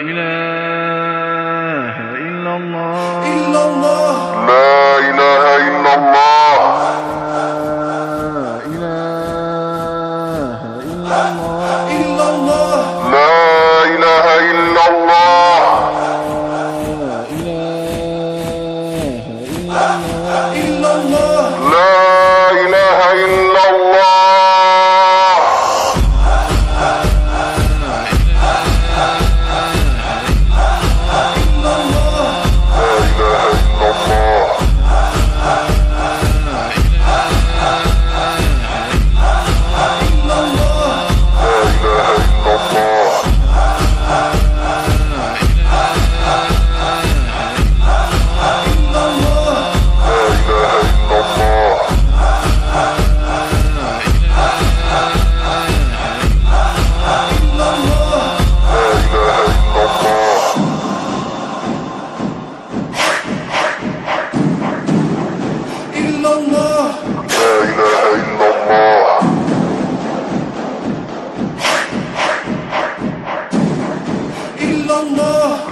إلى